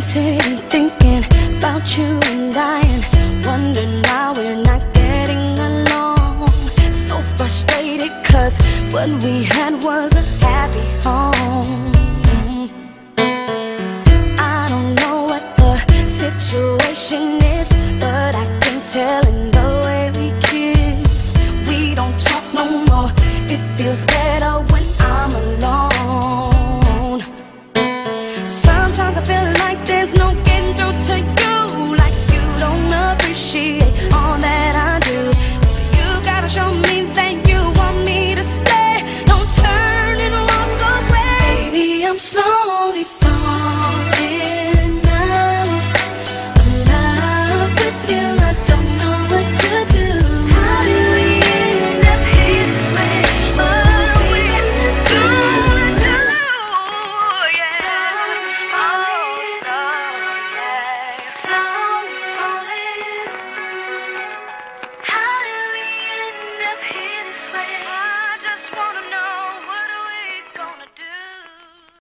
I'm sitting thinking about you and I and wonder now we're not getting along. So frustrated cause what we had was a happy home. I don't know what the situation is But I can tell in the way we kiss. We don't talk no more. It feels better when I'm alone. Sometimes I feel there's no getting through to you like you don't appreciate all that I do. You gotta show me that you want me to stay. Don't turn and walk away. Baby, I'm slowly.